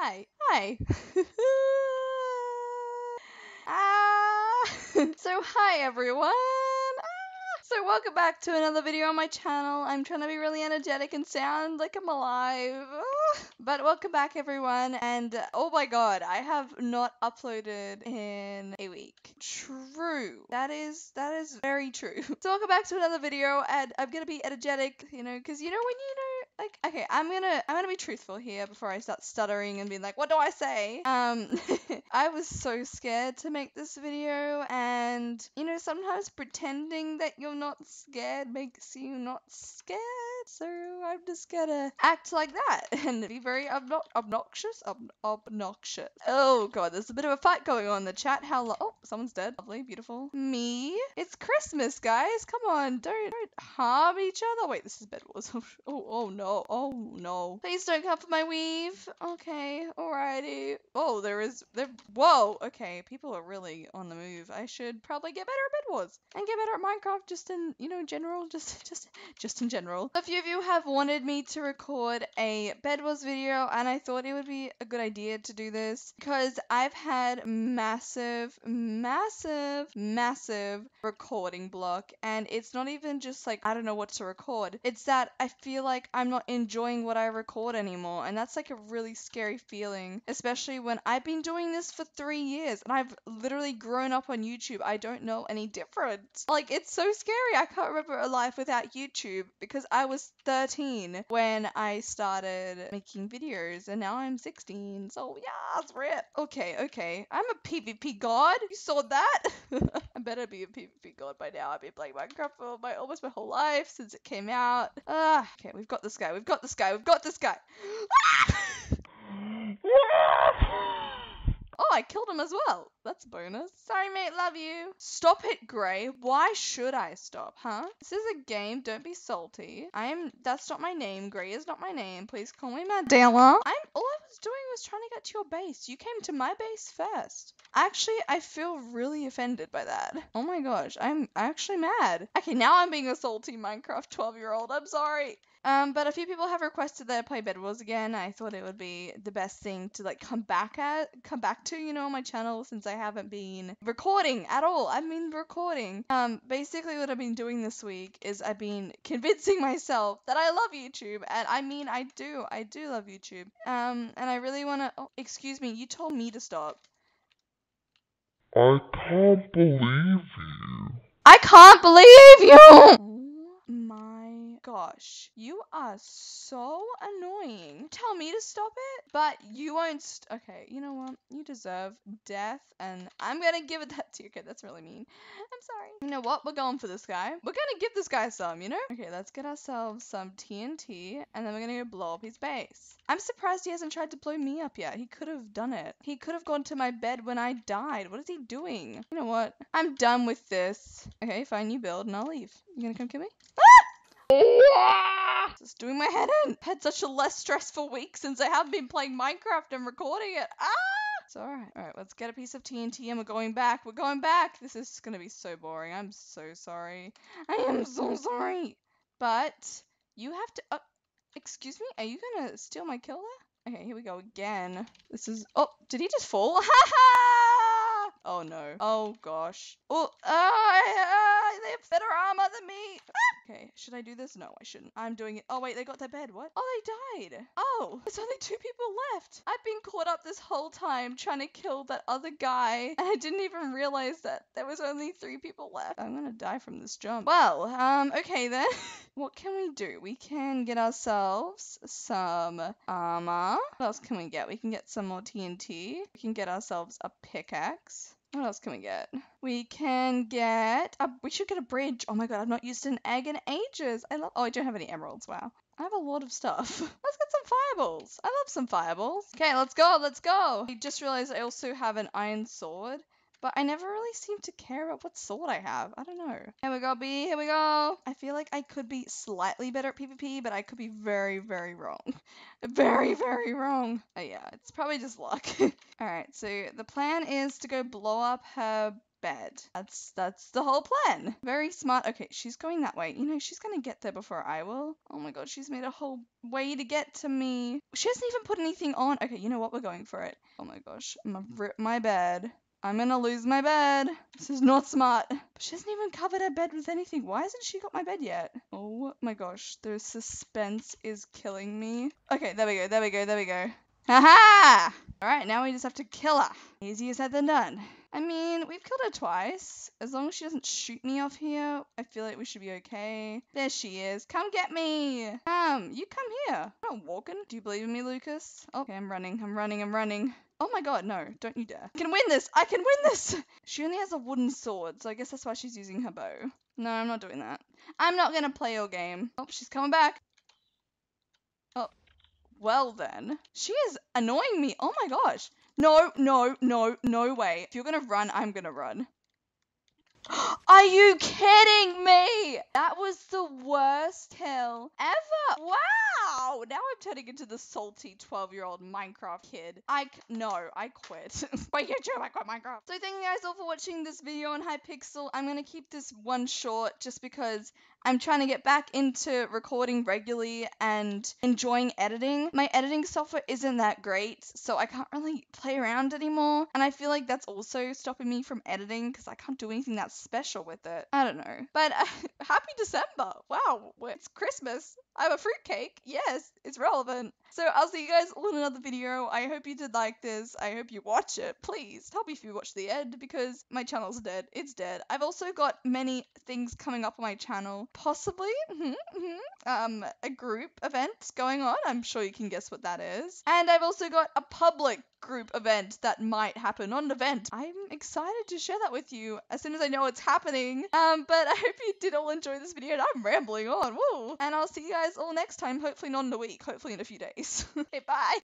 Hi. Hi. ah. so hi everyone. Ah. So welcome back to another video on my channel. I'm trying to be really energetic and sound like I'm alive. Ah. But welcome back everyone and uh, oh my god, I have not uploaded in a week. True. That is that is very true. So welcome back to another video and I'm going to be energetic, you know, cuz you know when you know like okay i'm gonna i'm gonna be truthful here before i start stuttering and being like what do i say? Um i was so scared to make this video and you know sometimes pretending that you're not scared makes you not scared. So i'm just gonna act like that and be very obno- obnoxious ob- obnoxious. Oh god there's a bit of a fight going on in the chat. How lo- oh someone's dead. Lovely beautiful. Me? It's christmas guys. Come on don't don't harm each other. Wait this is bed wars oh oh no Oh, oh no. Please don't cut for my weave. Okay, alrighty. Oh, there is there whoa, okay. People are really on the move. I should probably get better at Bed Wars. And get better at Minecraft just in you know general, just just just in general. A few of you have wanted me to record a Bed Wars video and I thought it would be a good idea to do this because I've had massive, massive, massive recording block and it's not even just like I don't know what to record. It's that I feel like I'm not enjoying what I record anymore. And that's like a really scary feeling, especially when I've been doing this for three years and I've literally grown up on YouTube. I don't know any different. Like, it's so scary. I can't remember a life without YouTube because I was 13 when I started making videos and now I'm 16. So, yeah, it's rip. Okay, okay. I'm a PvP god. You saw that? I better be a PvP god by now. I've been playing Minecraft for my almost my whole life since it came out. Ah, okay, we've got this guy. We've got this guy. We've got this guy. Oh, I killed him as well. That's a bonus. Sorry, mate. Love you. Stop it, Gray. Why should I stop, huh? This is a game. Don't be salty. I'm. That's not my name. Gray is not my name. Please call me Madella. I'm. All I was doing was trying to get to your base. You came to my base first. Actually, I feel really offended by that. Oh my gosh, I'm actually mad. Okay, now I'm being a salty Minecraft 12 year old. I'm sorry. Um, but a few people have requested that I play Bed Wars again. I thought it would be the best thing to like come back at, come back to, you know, on my channel since I haven't been recording at all. I've been recording. Um, basically what I've been doing this week is I've been convincing myself that I love YouTube, and I mean I do, I do love YouTube. Um, and I really want to. Oh, excuse me, you told me to stop. I can't believe you. I can't believe you! Gosh. You are so annoying. Tell me to stop it, but you won't. St- okay, you know what? You deserve death, and I'm gonna give it that to you. Okay, that's really mean. I'm sorry. You know what? We're going for this guy. We're gonna give this guy some, you know? Okay, let's get ourselves some TNT, and then we're gonna go blow up his base. I'm surprised he hasn't tried to blow me up yet. He could have done it. He could have gone to my bed when I died. What is he doing? You know what? I'm done with this. Okay, fine, you build, and I'll leave. You gonna come kill me? Just doing my head in. Had such a less stressful week since I haven't been playing Minecraft and recording it. Ah! It's alright. Alright, let's get a piece of TNT and we're going back. We're going back. This is gonna be so boring. I'm so sorry. I am so sorry. But you have to. Uh, excuse me? Are you gonna steal my kill there? Okay, here we go again. This is. Oh, did he just fall? Ha ha! Oh no. Oh gosh. Oh, ah, they have better armor than me. Okay, should I do this? No, I shouldn't. I'm doing it. Oh, wait, they got their bed. What? Oh, they died. Oh, there's only two people left. I've been caught up this whole time trying to kill that other guy, and I didn't even realize that there was only three people left. I'm gonna die from this jump. Well, um, okay then. what can we do? We can get ourselves some armor. What else can we get? We can get some more TNT. We can get ourselves a pickaxe. What else can we get? We can get a. We should get a bridge. Oh my god, I've not used an egg in ages. I love. Oh, I don't have any emeralds. Wow. I have a lot of stuff. Let's get some fireballs. I love some fireballs. Okay, let's go. Let's go. I just realized I also have an iron sword. But I never really seem to care about what sword I have. I don't know. Here we go, B. Here we go. I feel like I could be slightly better at PvP, but I could be very, very wrong. very, very wrong. Oh, yeah, it's probably just luck. Alright, so the plan is to go blow up her bed. That's that's the whole plan. Very smart. Okay, she's going that way. You know, she's gonna get there before I will. Oh my god, she's made a whole way to get to me. She hasn't even put anything on. Okay, you know what? We're going for it. Oh my gosh, rip my bed. I'm gonna lose my bed. This is not smart. But she hasn't even covered her bed with anything. Why hasn't she got my bed yet? Oh my gosh, the suspense is killing me. Okay, there we go, there we go, there we go. Haha! Alright, now we just have to kill her. Easier said than done. I mean, we've killed her twice. As long as she doesn't shoot me off here, I feel like we should be okay. There she is. Come get me. Come, you come here. I'm not walking. Do you believe in me, Lucas? Oh, okay, I'm running. I'm running. I'm running. Oh my god, no, don't you dare. I can win this! I can win this! She only has a wooden sword, so I guess that's why she's using her bow. No, I'm not doing that. I'm not gonna play your game. Oh, she's coming back. Oh, well then. She is annoying me. Oh my gosh. No, no, no, no way. If you're gonna run, I'm gonna run. Are you kidding me? That was the worst kill ever. Wow. Now I'm turning into the salty 12 year old Minecraft kid. I, no, I quit. But YouTube, I quit Minecraft. So thank you guys all for watching this video on Hypixel. I'm going to keep this one short just because I'm trying to get back into recording regularly and enjoying editing. My editing software isn't that great, so I can't really play around anymore. And I feel like that's also stopping me from editing because I can't do anything that special with it. I don't know. But uh, happy December. Wow, it's Christmas. I have a fruitcake. Yes, it's relevant. So I'll see you guys all in another video. I hope you did like this. I hope you watch it. Please tell me if you watch the end because my channel's dead. It's dead. I've also got many things coming up on my channel. Possibly mhm, mhm, um, a group event going on. I'm sure you can guess what that is. And I've also got a public group event that might happen. Not an event. I'm excited to share that with you as soon as I know it's happening. Um, but I hope you did all enjoy this video and I'm rambling on. Woo! And I'll see you guys all next time. Hopefully not in a week. Hopefully in a few days. Okay, bye.